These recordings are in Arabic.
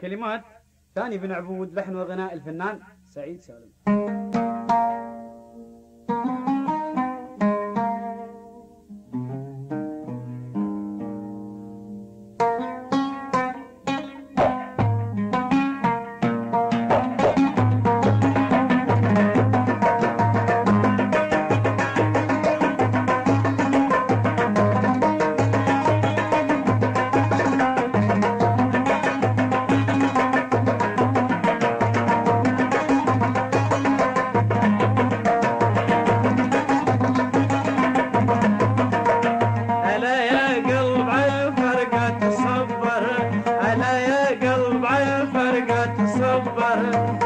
كلمات. ثاني بن عبود لحن وغناء الفنان سعيد سالم. पर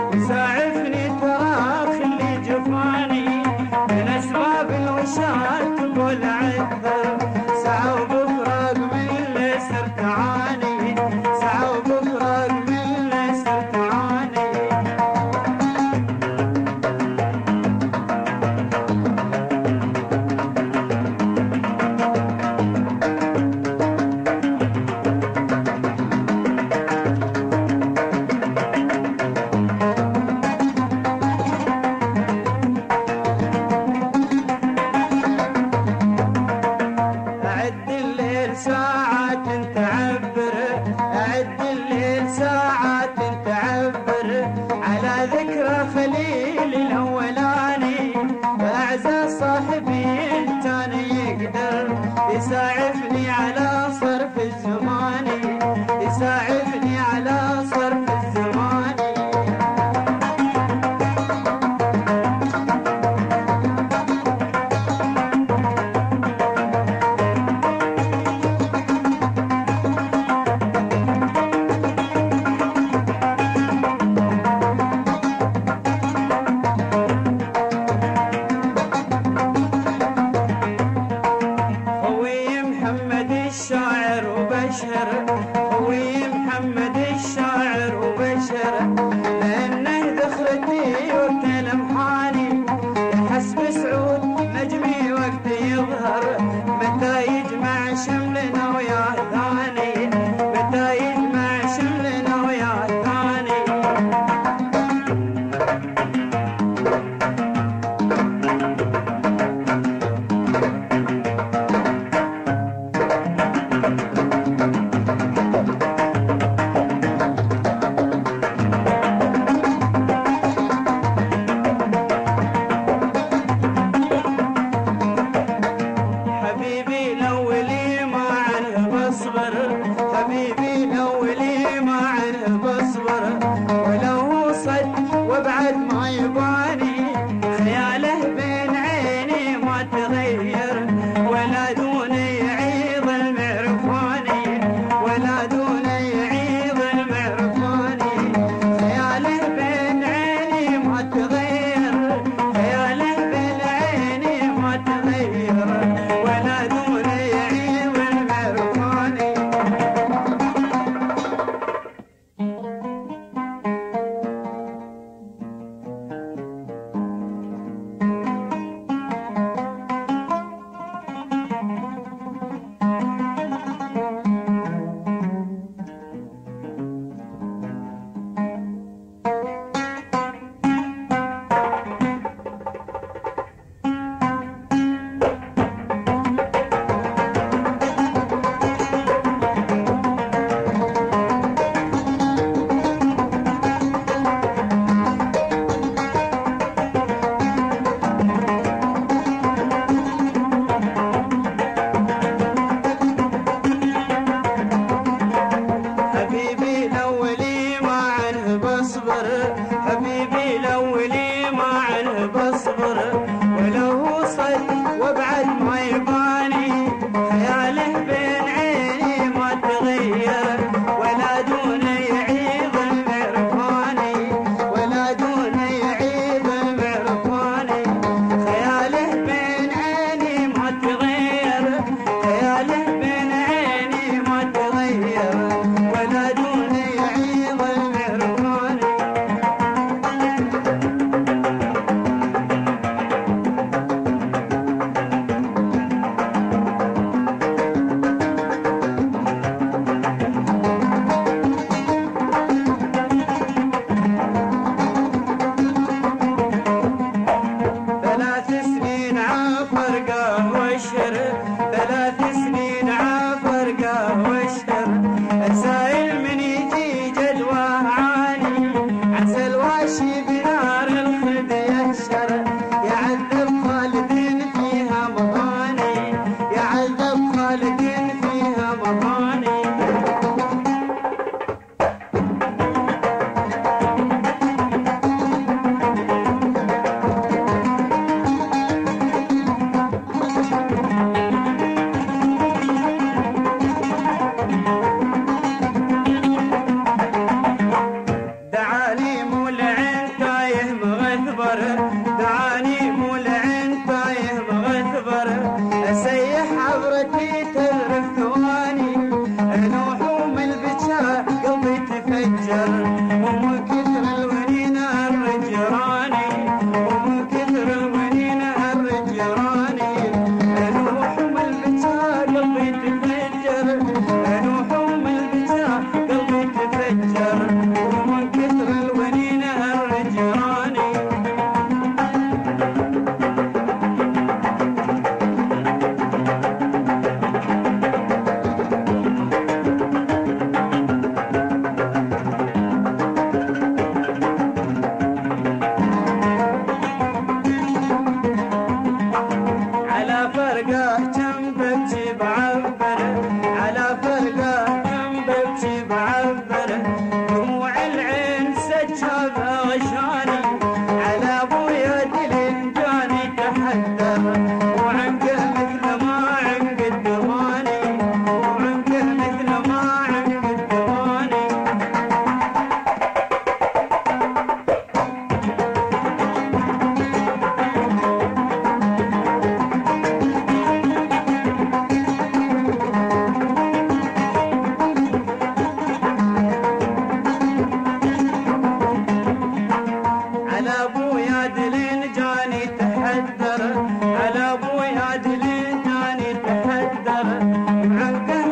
محدرة على ابويا دليل ثاني تحدرة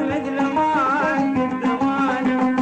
مثل ما عقد زمانه